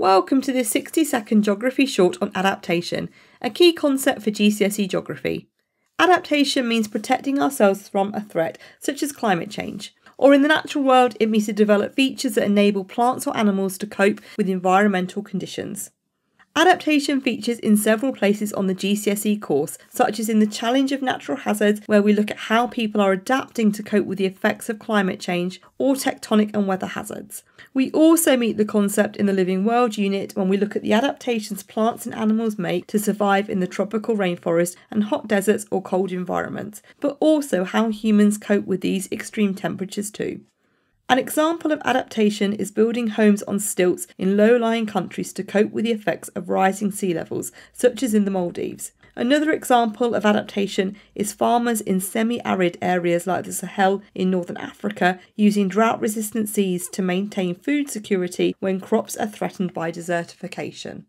Welcome to this 60 second geography short on adaptation, a key concept for GCSE geography. Adaptation means protecting ourselves from a threat, such as climate change. Or in the natural world, it means to develop features that enable plants or animals to cope with environmental conditions. Adaptation features in several places on the GCSE course, such as in the Challenge of Natural Hazards, where we look at how people are adapting to cope with the effects of climate change or tectonic and weather hazards. We also meet the concept in the Living World unit when we look at the adaptations plants and animals make to survive in the tropical rainforest and hot deserts or cold environments, but also how humans cope with these extreme temperatures too. An example of adaptation is building homes on stilts in low lying countries to cope with the effects of rising sea levels, such as in the Maldives. Another example of adaptation is farmers in semi arid areas like the Sahel in northern Africa using drought resistant seeds to maintain food security when crops are threatened by desertification.